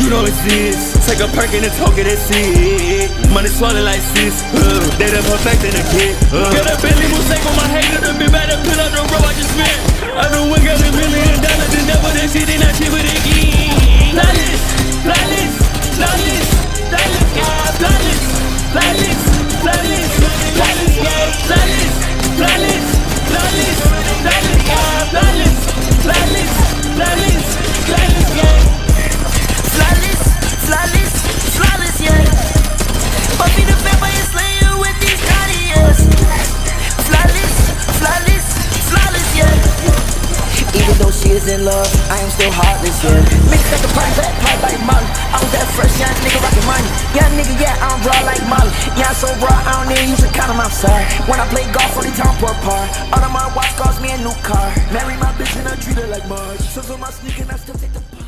You it's this. Take a perk and a token, that's it. Money swallowed like sis. Uh, they done perfecting a kid. Uh. Got a Bentley mistake on my hater, the been better put on the road I just spent. I know we got a million dollars, and never that shit, and I chip it again. Flawless, flawless, flawless, flawless, yeah, flawless, flawless, Even though she is in love, I am still heartless, yeah. Mixed up the party back, part like Molly. I was that fresh young nigga rockin' money. Young nigga, yeah, I'm raw like Molly. Yeah, I'm so raw, I don't need you to count 'em outside. When I play golf, only time for a par. All of my watch cost me a new car. Marry my bitch and I treat her like Marge. So for my sneaker, I still take the